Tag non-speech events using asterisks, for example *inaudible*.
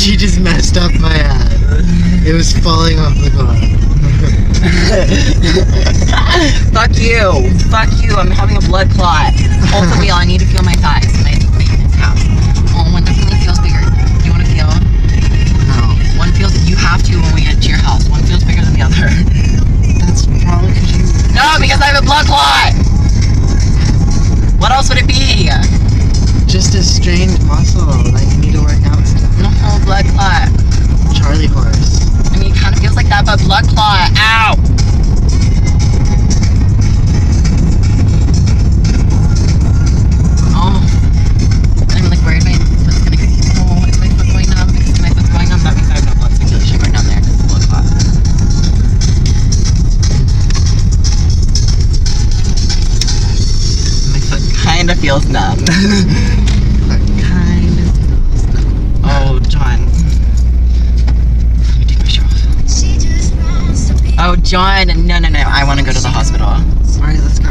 *laughs* she just messed up my ad. It was falling off the car. *laughs* Fuck you. Fuck you. I'm having a blood clot. Also, Wheel, I need to feel my thighs. My maintenance house. Oh, one definitely feels bigger. Do you want to feel? No. One feels. You have to when we get to your house. One feels bigger than the other. *laughs* That's probably because you. No, because I have a blood clot. What else would it be? Just a strained muscle that you need to work out stuff. No blood clot. Charlie horse. I mean, it kind of feels like that, but blood clot. *laughs* kind of feels numb. Oh, John. Let me take my shirt off. Oh, John. No, no, no. I want to go to the hospital. Alright, let's go.